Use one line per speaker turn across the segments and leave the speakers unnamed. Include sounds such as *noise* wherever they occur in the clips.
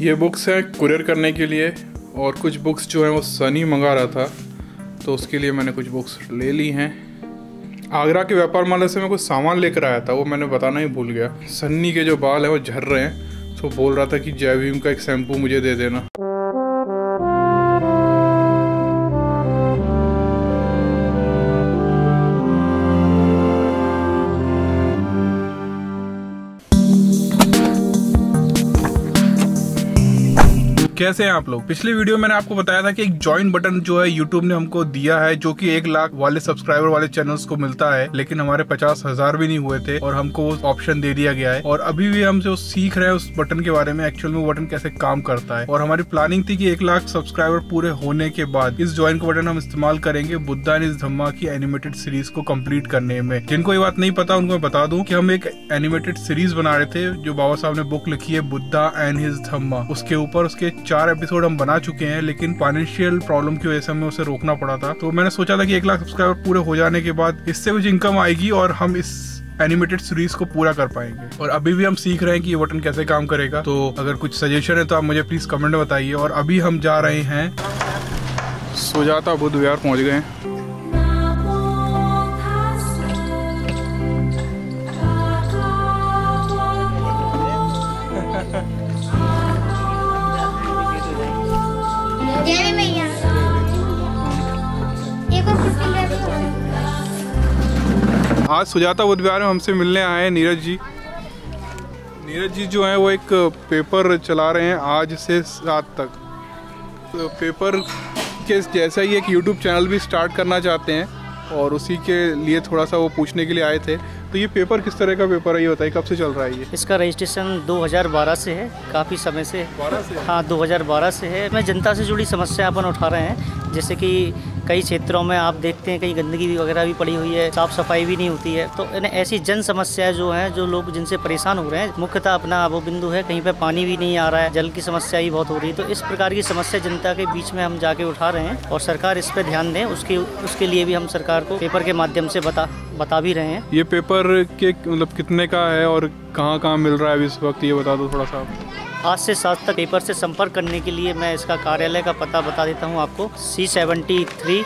ये बुक्स हैं कुरियर करने के लिए और कुछ बुक्स जो हैं वो सनी मंगा रहा था तो उसके लिए मैंने कुछ बुक्स ले ली हैं। आगरा के व्यापार माले से मैं कुछ सामान लेकर आया था, वो मैंने बताना ही भूल गया। सन्नी के जो बाल हैं वो झर रहे हैं तो बोल रहा था कि जैवीम का एक शैम्पू मुझे दे देना। कैसे हैं आप लोग? पिछले वीडियो मैंने आपको बताया था कि एक ज्वाइन बटन जो है यूट्यूब ने हमको दिया है, जो कि एक लाख वाले सब्सक्राइबर वाले चैनल्स को मिलता है, लेकिन हमारे पचास हज़ार भी नहीं हुए थे और हमको वो ऑप्शन दे दिया गया है। और अभी भी हम जो सीख रहे हैं उस बटन के बारे में एक्चुअल में बटन कैसे काम करता है। और हमारी प्लानिंग थी कि एक लाख सब्सक्राइबर पूरे होने के बाद इस ज्वाइन का बटन हम इस्तेमाल करेंगे बुद्धा इस धम्मा की एनिमेटेड सीरीज़ को कंप्लीट करने में। जिनको ये बात नहीं पता, उनको मैं बता दूँ कि हम एक एनिमेटेड सीरीज़ बना रहे थे, जो बाबा साहब ने बुक लिखी है, बुद्धा एंड हिज धम्मा। उसके ऊपर उसके चार एपिसोड हम बना चुके हैं, लेकिन फाइनेंशियल प्रॉब्लम की वजह से हमें उसे रोकना पड़ा था। तो मैंने सोचा था कि एक लाख सब्सक्राइबर पूरे हो जाने के बाद इससे कुछ इनकम आएगी और हम इस एनिमेटेड सीरीज़ को पूरा कर पाएँगे। और अभी भी हम सीख रहे हैं कि ये बटन कैसे काम करेगा। तो अगर कुछ सजेशन है तो आप मुझे प्लीज़ कमेंट में बताइए। और अभी हम जा रहे हैं। सुजाता बुद्ध विहार पहुँच गए हैं। आज सुजाता बुद्ध विहार में हमसे मिलने आए हैं नीरज जी। नीरज जी जो हैं वो एक पेपर चला रहे हैं आज से रात तक। तो पेपर के जैसा ही एक यूट्यूब चैनल भी स्टार्ट करना चाहते हैं और उसी के लिए थोड़ा सा वो पूछने के लिए आए थे। तो ये पेपर किस तरह का पेपर है ये बताइए कब से चल रहा है ये?
इसका रजिस्ट्रेशन 2012 से है काफ़ी समय से।
बारह से?
हाँ 2012 से है। मैं जनता से जुड़ी समस्या अपन उठा रहे हैं जैसे कि कई क्षेत्रों में आप देखते हैं कहीं गंदगी भी वगैरह भी पड़ी हुई है, साफ़ सफ़ाई भी नहीं होती है। तो ऐसी जन समस्याएँ जो हैं, जो लोग जिनसे परेशान हो रहे हैं, मुख्यतः अपना वो बिंदु है, कहीं पे पानी भी नहीं आ रहा है, जल की समस्या ही बहुत हो रही है। तो इस प्रकार की समस्या जनता के बीच में हम जाके उठा रहे हैं और सरकार इस पर ध्यान दें। उसके उसके लिए भी हम सरकार को पेपर के माध्यम से बता बता भी रहे हैं।
ये पेपर के मतलब कितने का है और कहाँ कहाँ मिल रहा है अभी इस वक्त, ये बता दो थोड़ा सा।
आज से सात तक पेपर से संपर्क करने के लिए मैं इसका कार्यालय का पता बता देता हूँ आपको। C seventy three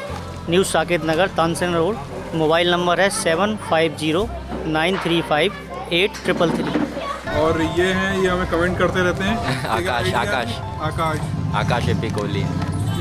new Saket Nagar Tansen road mobile number है seven five zero nine three five eight triple three
और ये हैं ये हमें कमेंट करते रहते हैं। *laughs*
आकाश, आकाश।
आकाश।
आकाश। एपी कोहली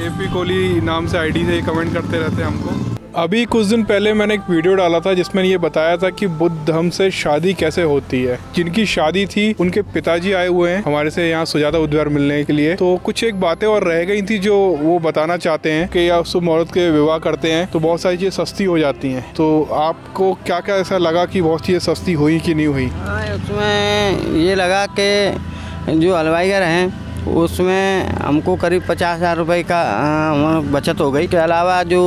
एपी कोहली नाम से आईडी से कमेंट करते रहते हैं हमको। अभी कुछ दिन पहले मैंने एक वीडियो डाला था जिसमें ये बताया था कि बुद्ध धर्म से शादी कैसे होती है। जिनकी शादी थी, उनके पिताजी आए हुए हैं हमारे से यहाँ सुजाता उद्वार मिलने के लिए। तो कुछ एक बातें और रह गई थी जो वो बताना चाहते हैं कि या शुभ औरत के विवाह करते हैं तो बहुत सारी चीज़ें सस्ती हो जाती हैं। तो आपको क्या क्या ऐसा लगा कि बहुत चीज़ें सस्ती हुई कि नहीं हुई?
हाँ उसमें ये लगा कि जो हलवाईगर हैं उसमें हमको करीब पचास हज़ार रुपये का बचत हो गई। के अलावा जो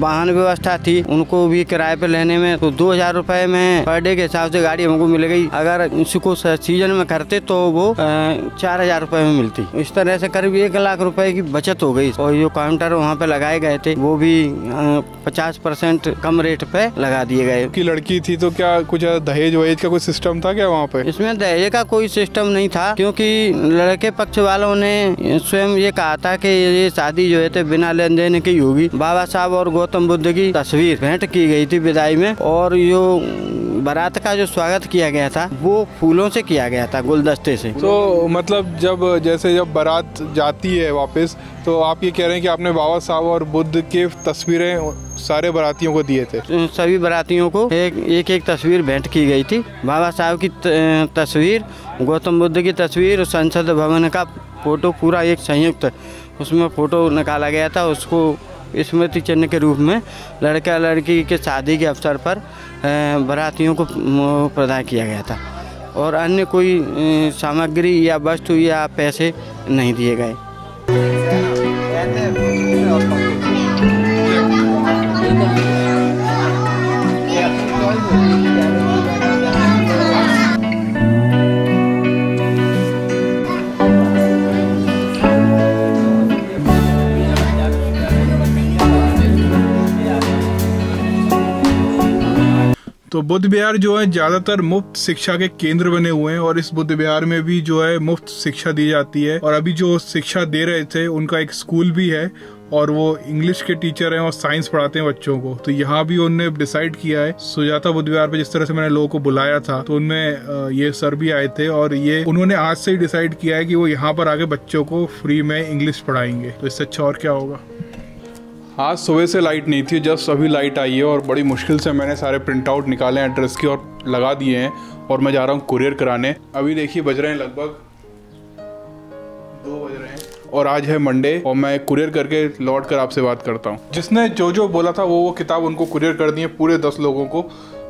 वाहन व्यवस्था थी उनको भी किराए पे लेने में तो दो हज़ार रुपये में पर डे के हिसाब से गाड़ी हमको मिल गई। अगर इसको सीज़न में करते तो वो चार हज़ार रुपये में मिलती। इस तरह से करीब एक लाख रुपए की बचत हो गई। और जो काउंटर वहाँ पे लगाए गए थे वो भी पचास परसेंट कम रेट पे लगा दिए गए।
की लड़की थी तो क्या कुछ दहेज वहेज का कुछ सिस्टम था क्या वहाँ पे?
इसमें दहेज का कोई सिस्टम नहीं था क्योंकि लड़के पक्ष वालों ने स्वयं ये कहा था कि ये शादी जो है तो बिना लेन देन की होगी। बाबा साहब और गौतम बुद्ध की तस्वीर भेंट की गई थी विदाई में और जो बारात का जो स्वागत किया गया था वो फूलों से किया गया था गुलदस्ते से।
तो मतलब जब जैसे जब बारात जाती है वापस तो आप ये कह रहे हैं कि आपने बाबा साहब और बुद्ध के तस्वीरें सारे बारातियों को दिए थे?
सभी बारातियों को एक एक, एक तस्वीर भेंट की गई थी। बाबा साहब की तस्वीर गौतम बुद्ध की तस्वीर संसद भवन का फ़ोटो पूरा एक संयुक्त, उसमें फ़ोटो निकाला गया था, उसको स्मृति चिन्ह के रूप में लड़का लड़की के शादी के अवसर पर बरातियों को प्रदान किया गया था और अन्य कोई सामग्री या वस्तु या पैसे नहीं दिए गए Yeah.
तो बुद्ध विहार जो है ज़्यादातर मुफ़्त शिक्षा के केंद्र बने हुए हैं और इस बुद्ध विहार में भी जो है मुफ़्त शिक्षा दी जाती है। और अभी जो शिक्षा दे रहे थे, उनका एक स्कूल भी है और वो इंग्लिश के टीचर हैं और साइंस पढ़ाते हैं बच्चों को। तो यहाँ भी उन्होंने डिसाइड किया है। सुजाता बुद्ध विहार पे जिस तरह से मैंने लोगों को बुलाया था तो उनमें ये सर भी आए थे और ये, उन्होंने आज से ही डिसाइड किया है कि वो यहाँ पर आके बच्चों को फ्री में इंग्लिश पढ़ाएँगे। तो इससे अच्छा और क्या होगा? आज सुबह से लाइट नहीं थी जस्ट अभी लाइट आई है और बड़ी मुश्किल से मैंने सारे प्रिंट आउट निकाले हैं एड्रेस की और लगा दिए हैं और मैं जा रहा हूँ कुरियर कराने। अभी देखिए बज रहे हैं लगभग दो बज रहे हैं और आज है मंडे और मैं कुरियर करके लौट कर आपसे बात करता हूँ। जिसने जो जो बोला था वो वो किताब उनको कुरियर कर दी है पूरे दस लोगों को।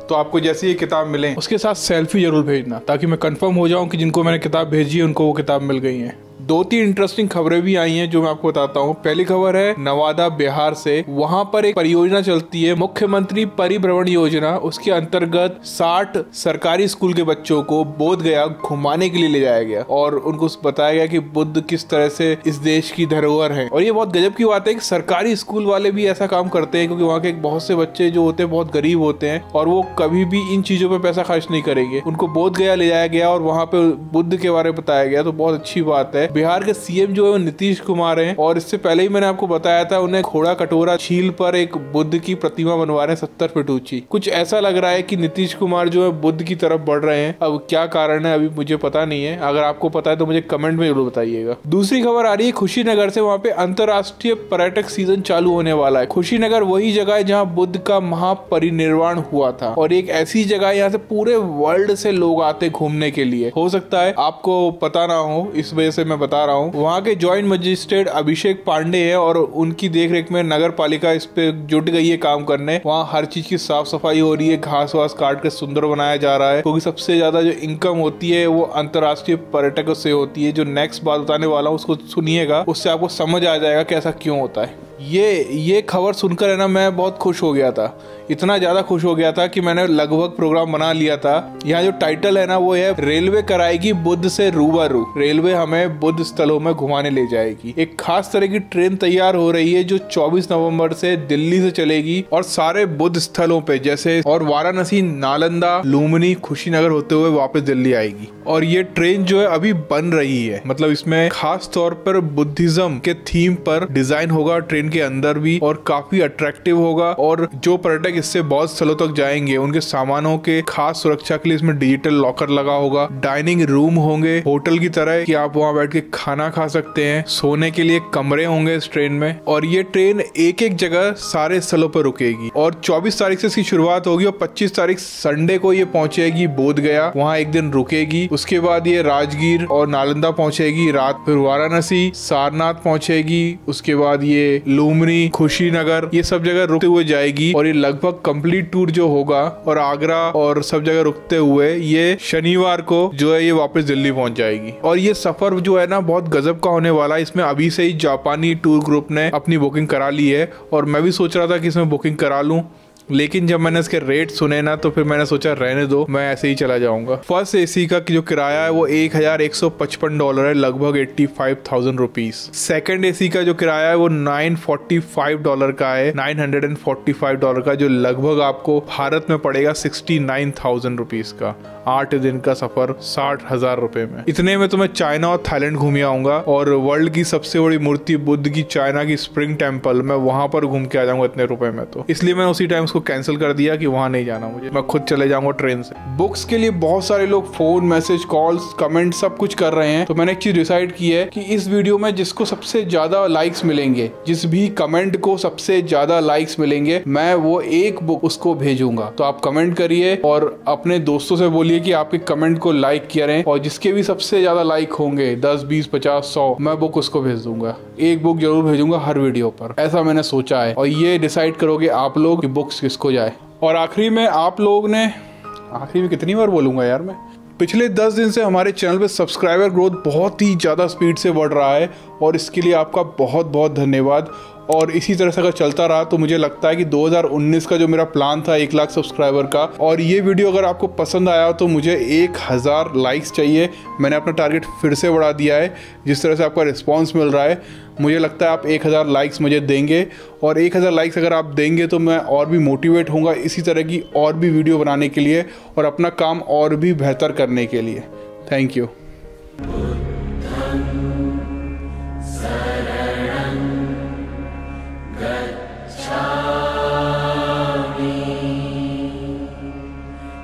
तो आपको जैसे ये किताब मिले। उसके साथ सेल्फी ज़रूर भेजना, ताकि मैं कंफर्म हो जाऊँ कि जिनको मैंने किताब भेजी है, उनको वो किताब मिल गई है। दो तीन इंटरेस्टिंग खबरें भी आई हैं जो मैं आपको बताता हूँ। पहली खबर है, नवादा, बिहार से। वहाँ पर एक परियोजना चलती है, मुख्यमंत्री परिभ्रमण योजना। उसके अंतर्गत 60 सरकारी स्कूल के बच्चों को बोध गया, घुमाने के लिए ले जाया गया। और उनको बताया गया कि बुद्ध किस तरह से इस देश की धरोहर है। और ये बहुत गजब की बात है कि सरकारी स्कूल वाले भी ऐसा काम करते हैं, क्योंकि वहाँ के बहुत से बच्चे जो होते हैं, बहुत गरीब होते हैं, और वो कभी भी इन चीज़ों पर पैसा खर्च नहीं करेंगे। उनको बोध गया, ले जाया गया, और वहाँ पे बुद्ध के बारे में बताया गया तो बहुत अच्छी बात है। बिहार के सीएम जो है वो नीतीश कुमार हैं। और इससे पहले ही मैंने आपको बताया था, उन्हें घोड़ा कटोरा छील पर एक बुद्ध की प्रतिमा बनवा रहे हैं, सत्तर फीट ऊँची। कुछ ऐसा लग रहा है कि नीतीश कुमार जो है, बुद्ध की तरफ़ बढ़ रहे हैं। अब क्या कारण है, अभी मुझे पता नहीं है। अगर आपको पता है तो मुझे कमेंट में ज़रूर बताइएगा। दूसरी खबर आ रही है, खुशीनगर से वहाँ पे अंतर्राष्ट्रीय पर्यटक सीज़न चालू होने वाला है। खुशीनगर वही जगह है जहाँ बुद्ध का महापरिनिर्वाण हुआ था। और एक ऐसी जगह है यहाँ से पूरे वर्ल्ड से लोग आते घूमने के लिए। हो सकता है आपको पता ना हो, इस वजह से मैं बता रहा हूँ। वहाँ के ज्वाइंट मजिस्ट्रेट अभिषेक पांडे है और उनकी देखरेख में नगर पालिका इस पे जुट गई है काम करने। वहाँ हर चीज़ की साफ़ सफ़ाई हो रही है घास वास काट कर सुंदर बनाया जा रहा है। क्योंकि सबसे ज़्यादा जो इनकम होती है, वो अंतर्राष्ट्रीय पर्यटकों से होती है। जो नेक्स्ट बात बताने वाला हूँ, उसको सुनिएगा, उससे आपको समझ आ जाएगा कैसा क्यों होता है। ये ये खबर सुनकर है ना मैं बहुत खुश हो गया था। इतना ज़्यादा खुश हो गया था कि मैंने लगभग प्रोग्राम बना लिया था। यहाँ जो टाइटल है ना वो है, रेलवे कराएगी बुद्ध से रूबरू। रेलवे हमें बुद्ध स्थलों में घुमाने ले जाएगी। एक खास तरह की ट्रेन तैयार हो रही है जो 24 नवंबर से दिल्ली से चलेगी और सारे बुद्ध स्थलों पे, जैसे और वाराणसी, नालंदा लुम्बिनी खुशीनगर होते हुए वापस दिल्ली आएगी। और ये ट्रेन जो है, अभी बन रही है। मतलब इसमें खास तौर पर बुद्धिज्म के थीम पर डिज़ाइन होगा, ट्रेन के अंदर भी और काफ़ी अट्रैक्टिव होगा। और जो पर्यटक इससे बहुत स्थलों तक जाएँगे, उनके सामानों के खास सुरक्षा के लिए इसमें डिजिटल लॉकर लगा होगा। डाइनिंग रूम होंगे होटल की तरह कि आप वहाँ बैठ के खाना खा सकते हैं। सोने के लिए कमरे होंगे इस ट्रेन में। और ये ट्रेन एक एक जगह सारे स्थलों पर रुकेगी। और 24 तारीख से इसकी शुरुआत होगी और 25 तारीख संडे को ये पहुंचेगी बोध गया वहाँ एक दिन रुकेगी। उसके बाद ये राजगीर और नालंदा पहुंचेगी। रात फिर वाराणसी, सारनाथ पहुंचेगी। उसके बाद ये लुमनी खुशीनगर, ये सब जगह रुकते हुए जाएगी और ये लगभग कंप्लीट टूर जो होगा और आगरा और सब जगह रुकते हुए ये शनिवार को जो है ये वापस दिल्ली पहुँच जाएगी। और ये सफ़र जो है ना, बहुत गजब का होने वाला है। इसमें अभी से ही जापानी टूर ग्रुप ने अपनी बुकिंग करा ली है और मैं भी सोच रहा था कि इसमें बुकिंग करा लूँ। लेकिन जब मैंने इसके रेट सुने ना तो फिर मैंने सोचा, रहने दो, मैं ऐसे ही चला जाऊँगा। फ़र्स्ट एसी का जो किराया है, वो एक हज़ार एक सौ पचपन डॉलर है, लगभग eighty five thousand rupees second AC का जो किराया है, वो नाइन फोर्टी फाइव डॉलर का है nine hundred and forty five dollar का, जो लगभग आपको भारत में पड़ेगा सिक्सटी नाइन थाउज़ेंड रुपीज़ का। आठ दिन का सफ़र साठ हज़ार रुपए में। इतने में तो मैं चाइना और थाईलैंड घूम आऊँगा, और वर्ल्ड की सबसे बड़ी मूर्ति बुद्ध की चाइना की स्प्रिंग टेंपल, मैं वहाँ पर घूम के आ जाऊँगा इतने रुपए में तो। इसलिए मैं उसी टाइम उसको कैंसिल कर दिया कि वहाँ नहीं जाना मुझे। मैं खुद चले जाऊँगा ट्रेन से। बुक्स के लिए बहुत सारे लोग फ़ोन मैसेज कॉल्स कमेंट सब कुछ कर रहे हैं। तो मैंने एक चीज़ डिसाइड की है कि इस वीडियो में जिसको सबसे ज़्यादा लाइक्स मिलेंगे, जिस भी कमेंट को सबसे ज़्यादा लाइक्स मिलेंगे, मैं वो एक बुक उसको भेजूँगा। तो आप कमेंट करिए और अपने दोस्तों से बोलिए कि आपके कमेंट को लाइक करें और जिसके भी सबसे ज़्यादा लाइक होंगे, दस, बीस, पचास, सौ, मैं बुक उसको भेज दूँगा। एक बुक ज़रूर भेजूँगा हर वीडियो पर। ऐसा मैंने सोचा है और ये डिसाइड करोगे आप लोग बुक्स किसको जाए? और आखिरी में आप लोग ने आखिरी में कितनी बार बोलूँगा यार मैं? पिछले दस दिन से हमारे चैनल पे सब्सक्राइबर ग्रोथ बहुत ही ज़्यादा स्पीड से बढ़ रहा है और इसके लिए आपका बहुत बहुत धन्यवाद। और इसी तरह से अगर चलता रहा तो मुझे लगता है कि 2019 का जो मेरा प्लान था एक लाख सब्सक्राइबर का, और ये वीडियो अगर आपको पसंद आया तो मुझे एक हज़ार लाइक्स चाहिए। मैंने अपना टारगेट फिर से बढ़ा दिया है, जिस तरह से आपका रिस्पॉन्स मिल रहा है। मुझे लगता है आप एक हज़ार लाइक्स मुझे देंगे और एक हज़ार लाइक्स अगर आप देंगे तो मैं और भी मोटिवेट होऊँगा इसी तरह की और भी वीडियो बनाने के लिए और अपना काम और भी बेहतर करने के लिए। Thank you